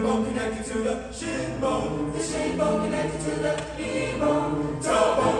the bone connected to the shin bone. The shin bone connected to the knee bone. Toe bone.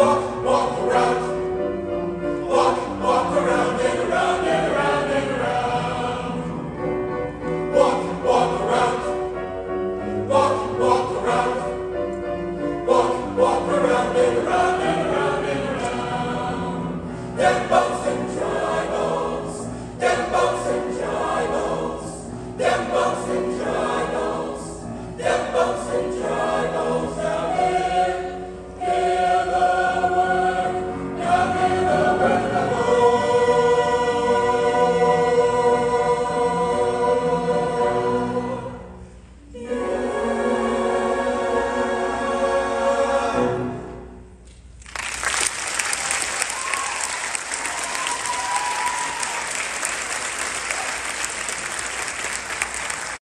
어?